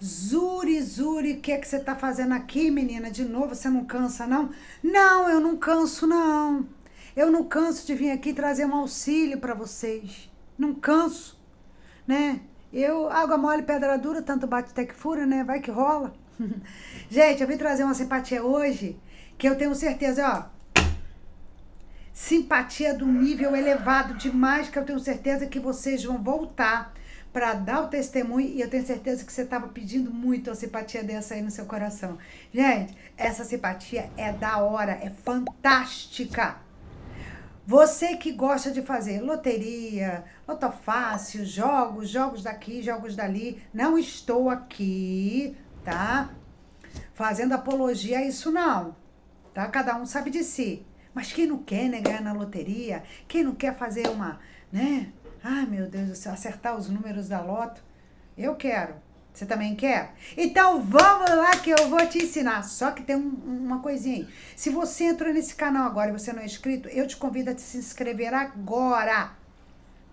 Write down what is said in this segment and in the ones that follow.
Zuri, Zuri, o que é que você tá fazendo aqui, menina? De novo, você não cansa, não? Não, eu não canso, não. Eu não canso de vir aqui trazer um auxílio para vocês. Não canso, né? Eu, água mole, pedra dura, tanto bate até que fura, né? Vai que rola. Gente, eu vim trazer uma simpatia hoje que eu tenho certeza, ó. Simpatia do nível elevado demais, que eu tenho certeza que vocês vão voltar para dar o testemunho e eu tenho certeza que você estava pedindo muito a simpatia dessa aí no seu coração. Gente, essa simpatia é da hora, é fantástica. Você que gosta de fazer loteria, lotofácil, jogos, jogos daqui, jogos dali, não estou aqui, tá? Fazendo apologia a isso não, tá? Cada um sabe de si. Mas quem não quer, né, ganhar na loteria, quem não quer fazer uma, né, Ai, meu Deus do céu, acertar os números da loto. Eu quero. Você também quer? Então vamos lá que eu vou te ensinar. Só que tem um, uma coisinha aí. Se você entrou nesse canal agora e você não é inscrito, eu te convido a se inscrever agora.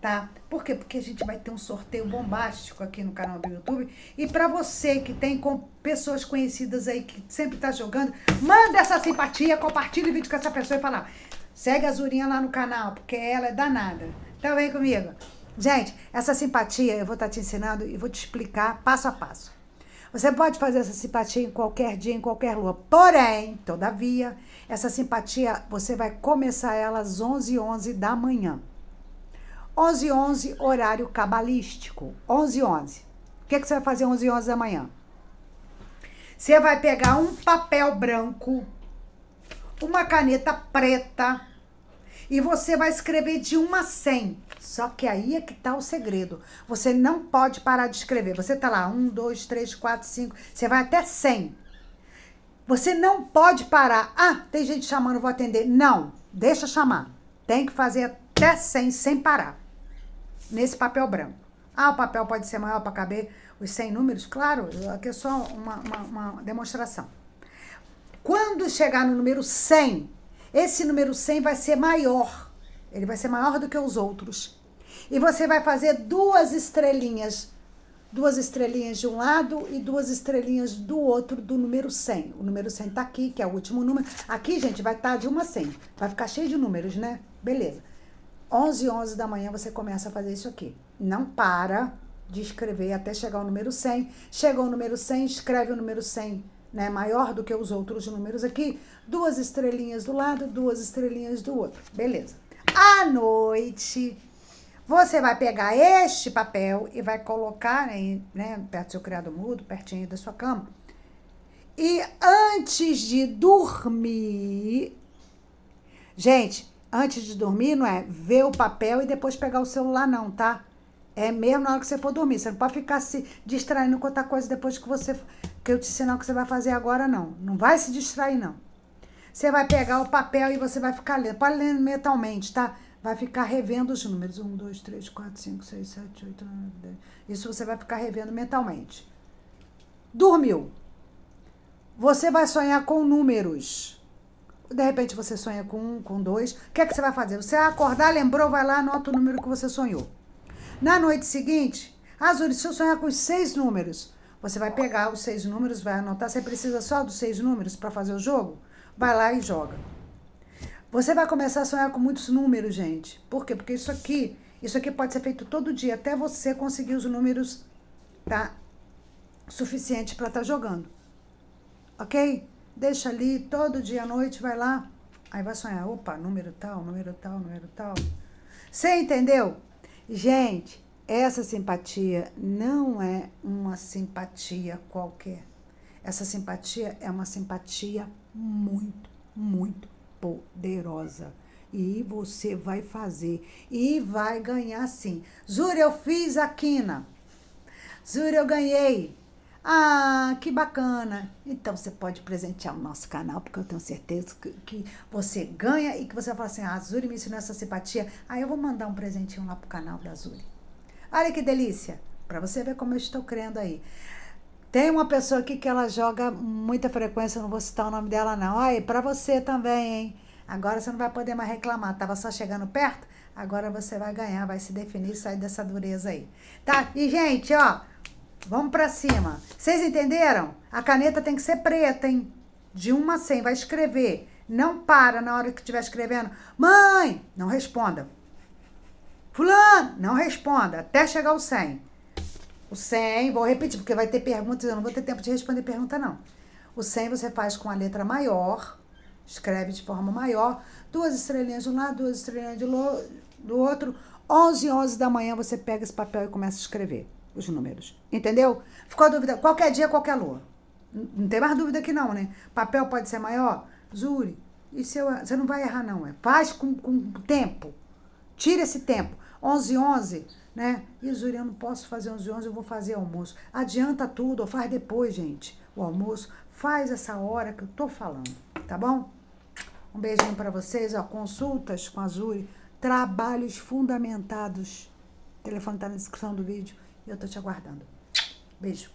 Tá? Por quê? Porque a gente vai ter um sorteio bombástico aqui no canal do YouTube. E para você que tem com pessoas conhecidas aí que sempre tá jogando, manda essa simpatia, compartilha o vídeo com essa pessoa e fala: segue a Zurinha lá no canal, porque ela é danada. Então vem comigo. Gente, essa simpatia eu vou estar tá te ensinando e vou te explicar passo a passo. Você pode fazer essa simpatia em qualquer dia, em qualquer lua. Porém, todavia, essa simpatia você vai começar ela às 11 11 da manhã. 11 11 horário cabalístico. 11 11. O que, que você vai fazer 11 11 da manhã? Você vai pegar um papel branco, uma caneta preta, e você vai escrever de 1 a 100. Só que aí é que tá o segredo. Você não pode parar de escrever. Você tá lá, 1, 2, 3, 4, 5, você vai até 100. Você não pode parar. Ah, tem gente chamando, vou atender. Não, deixa chamar. Tem que fazer até 100 sem parar. Nesse papel branco. Ah, o papel pode ser maior para caber os 100 números? Claro, aqui é só uma, uma, uma demonstração. Quando chegar no número 100, esse número 100 vai ser maior. Ele vai ser maior do que os outros. E você vai fazer duas estrelinhas. Duas estrelinhas de um lado e duas estrelinhas do outro do número 100. O número 100 tá aqui, que é o último número. Aqui, gente, vai estar tá de uma a 100. Vai ficar cheio de números, né? Beleza. 11 11 da manhã você começa a fazer isso aqui. Não para de escrever até chegar ao número 100. Chegou o número 100, escreve o número 100 né, maior do que os outros números aqui, duas estrelinhas do lado, duas estrelinhas do outro. Beleza. À noite, você vai pegar este papel e vai colocar aí, né, perto do seu criado mudo, pertinho da sua cama. E antes de dormir, gente, antes de dormir não é ver o papel e depois pegar o celular não, tá? É mesmo na hora que você for dormir. Você não pode ficar se distraindo com outra coisa depois que você que eu te ensinar o que você vai fazer agora, não. Não vai se distrair, não. Você vai pegar o papel e você vai ficar lendo. Pode ler mentalmente, tá? Vai ficar revendo os números. 1, 2, 3, 4, 5, 6, 7, 8, 9, 10. Isso você vai ficar revendo mentalmente. Dormiu. Você vai sonhar com números. De repente você sonha com um, com dois. O que é que você vai fazer? Você acordar, lembrou, vai lá, anota o número que você sonhou. Na noite seguinte, Azul, se eu sonhar com os seis números, você vai pegar os seis números, vai anotar. Você precisa só dos seis números para fazer o jogo? Vai lá e joga. Você vai começar a sonhar com muitos números, gente. Por quê? Porque isso aqui, isso aqui pode ser feito todo dia, até você conseguir os números, tá? Suficiente para estar tá jogando. Ok? Deixa ali todo dia à noite, vai lá. Aí vai sonhar, opa, número tal, número tal, número tal. Você entendeu? Gente, essa simpatia não é uma simpatia qualquer. Essa simpatia é uma simpatia muito, muito poderosa. E você vai fazer. E vai ganhar sim. Zura, eu fiz a quina. Zura, eu ganhei. Ah, que bacana. Então você pode presentear o nosso canal, porque eu tenho certeza que, que você ganha e que você vai falar assim: ah, a me ensinou essa simpatia. Aí eu vou mandar um presentinho lá pro canal da Zuri. Olha que delícia! Para você ver como eu estou crendo aí. Tem uma pessoa aqui que ela joga muita frequência, não vou citar o nome dela, não. Aí, para você também, hein? Agora você não vai poder mais reclamar. Tava só chegando perto? Agora você vai ganhar, vai se definir, sair dessa dureza aí. Tá? E, gente, ó, vamos pra cima. Vocês entenderam? A caneta tem que ser preta, hein? De uma a 100, vai escrever. Não para na hora que estiver escrevendo. Mãe! Não responda. Fulano! Não responda. Até chegar o 100. O 100, vou repetir, porque vai ter perguntas, eu não vou ter tempo de responder pergunta, não. O 100 você faz com a letra maior, escreve de forma maior, duas estrelinhas de um lado, duas estrelinhas do outro. 11 11 da manhã você pega esse papel e começa a escrever os números. Entendeu? Ficou a dúvida? Qualquer dia, qualquer lua. Não tem mais dúvida que não, né? Papel pode ser maior? Zuri, e se eu, você não vai errar, não. É. Faz com, com tempo. Tira esse tempo. 11 11 né? E Zuri, eu não posso fazer 11 11 eu vou fazer almoço. Adianta tudo, ou faz depois, gente, o almoço. Faz essa hora que eu tô falando, tá bom? Um beijinho para vocês, ó, consultas com a Zuri, trabalhos fundamentados. O telefone tá na descrição do vídeo eu tô te aguardando. Beijo.